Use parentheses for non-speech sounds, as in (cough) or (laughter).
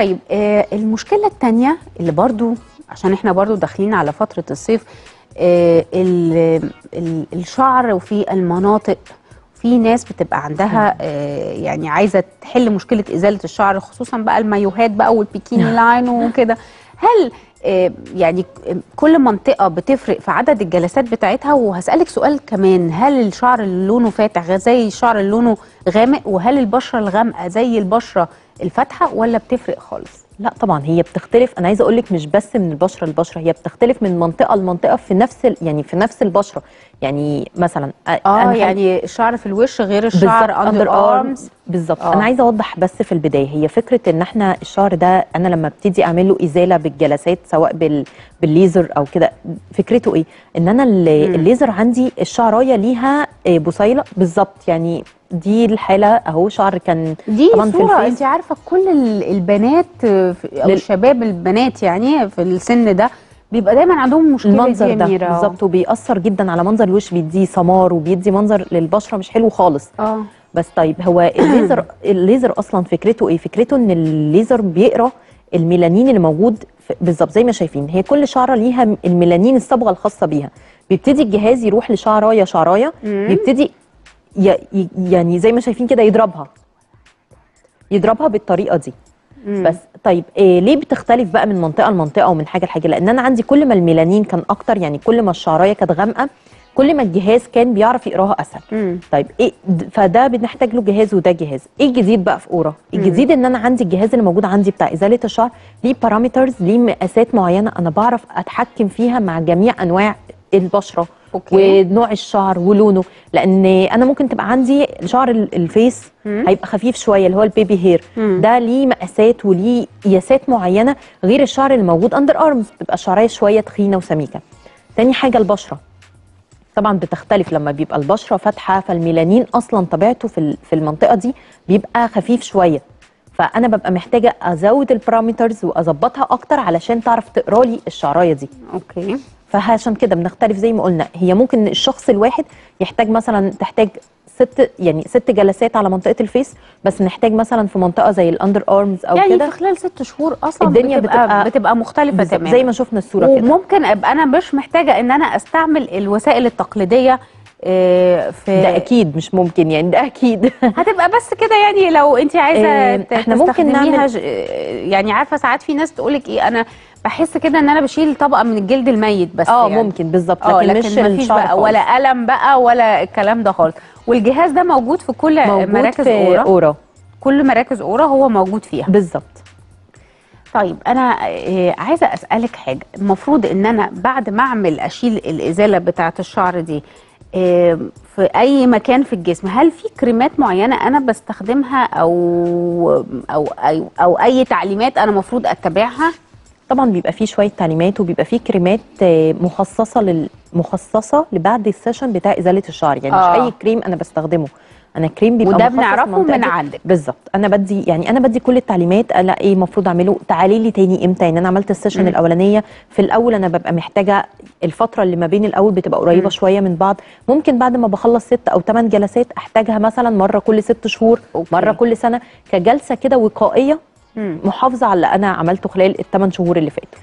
طيب آه المشكلة الثانية اللي برضو عشان إحنا برضو داخلين على فترة الصيف آه ال- ال- الشعر وفي المناطق في ناس بتبقى عندها آه يعني عايزة تحل مشكلة إزالة الشعر خصوصا بقى المايوهات بقى والبيكيني لاين وكده. هل آه يعني كل منطقة بتفرق في عدد الجلسات بتاعتها؟ وهسألك سؤال كمان هل الشعر اللي لونه فاتح زي الشعر اللي لونه غامق وهل البشرة الغامقة زي البشرة الفاتحة ولا بتفرق خالص؟ لا طبعا هي بتختلف. أنا عايزة أقول لك مش بس من البشرة للبشرة هي بتختلف من منطقة لمنطقة في نفس ال- يعني في نفس البشرة. يعني مثلا آه يعني الشعر في الوش غير الشعر under arms بالظبط. آه. أنا عايزة أوضح بس في البداية هي فكرة إن إحنا الشعر ده أنا لما ابتدي اعمل له إزالة بالجلسات سواء بال بالليزر أو كده فكرته إيه؟ إن أنا. الليزر عندي الشعراية ليها آه، بصيله بالظبط. يعني دي الحالة أهو شعر كان دي طبعاً في صورة. الفيس. انت عارفة كل ال- البنات آه، في- أو لل- الشباب البنات يعني في السن ده بيبقى دايما عندهم مشكلة المنظر ده. بالظبط. وبيأثر جدا على منظر الوش بيديه سمار وبيدي منظر للبشرة مش حلو خالص. آه. بس طيب هو الليزر (clears throat) الليزر أصلا فكرته إيه؟ فكرته إن الليزر بيقرأ الميلانين اللي موجود بالظبط زي ما شايفين. هي كل شعرة ليها الميلانين الصبغة الخاصة بيها. بيبتدي الجهاز يروح لشعرايه شعرايه. بيبتدي يعني زي ما شايفين كده يضربها. يضربها بالطريقة دي. مم. بس طيب إيه ليه بتختلف بقى من منطقة لمنطقة ومن حاجة لحاجة؟ لأن أنا عندي كل ما الميلانين كان أكتر يعني كل ما الشعرايه كانت غامقة كل ما الجهاز كان بيعرف يقراها أسهل مم. طيب إيه فده بنحتاج له جهاز وده جهاز إيه الجديد بقى في أورا الجديد إن أنا عندي الجهاز اللي موجود عندي بتاع إزالة الشعر ليه بارامترز ليه مقاسات معينة أنا بعرف أتحكم فيها مع جميع أنواع البشرة okay. ونوع الشعر ولونه لأن أنا ممكن تبقى عندي شعر ال- ال face مم. هيبقى خفيف شوية اللي هو ال baby hair مم. ده ليه مقاسات وليه قياسات معينة غير الشعر اللي موجود under arms بتبقى الشعريه شوية تخينة وسميكة تاني حاجة البشرة طبعا بتختلف لما بيبقى البشرة فاتحة فالميلانين أصلا طبيعته في في المنطقة دي بيبقى خفيف شوية. فأنا ببقى محتاجة أزود ال parameters وأظبطها أكتر علشان تعرف تقرأ لي الشعراية دي. okay. فعشان كده بنختلف زي ما قلنا هي ممكن الشخص الواحد يحتاج مثلا تحتاج ست يعني ست جلسات على منطقة ال face بس نحتاج مثلا في منطقة زي ال under arms أو يعني كده. في خلال ست شهور أصلا الدنيا بتبقى بتبقى- بتبقى مختلفة بالظبط، تماما. زي ما شفنا الصورة كده. وممكن أبقى أنا مش محتاجة إن أنا أستعمل الوسائل التقليدية آه، في ده أكيد مش ممكن يعني ده أكيد. (laughs) هتبقى بس كده يعني لو انت عايزة آه، إحنا ممكن نعمل- يعني عارفة ساعات في ناس تقولك إيه أنا بحس كده إن أنا بشيل طبقة من الجلد الميت بس آه يعني. ممكن بالظبط. آه لكن, لكن مش مفيش بقى خالص. ولا قلم بقى ولا الكلام ده خالص. والجهاز ده موجود في كل موجود مراكز في أورا؟ أورا. كل مراكز أورا هو موجود فيها. بالظبط. طيب أنا آه، عايزة أسألك حاجة. المفروض إن أنا بعد ما أعمل أشيل الإزالة بتاعة الشعر دي آه، في أي مكان في الجسم هل في كريمات معينة أنا بستخدمها أو أو أو, أو أي تعليمات أنا المفروض أتبعها؟ طبعا بيبقى فيه شوية تعليمات وبيبقى فيه كريمات آه، مخصصة لل مخصصة لبعد ال session بتاع إزالة الشعر يعني آه. مش أي كريم أنا بستخدمه أنا كريم بيبقى وده بنعرفه من. عندك. بالظبط أنا بدي يعني أنا بدي كل التعليمات أنا إيه المفروض أعمله تعالي لي تاني إمتى يعني أنا عملت ال session. الأولانية في الأول أنا ببقى محتاجة الفترة اللي ما بين الأول بتبقى قريبة مم. شوية من بعض ممكن بعد ما بخلص ست أو ثمان جلسات أحتاجها مثلا مرة كل ست شهور okay. مرة كل سنة كجلسة كده وقائية. محافظة على اللي أنا عملته خلال الثمان شهور اللي فاتوا.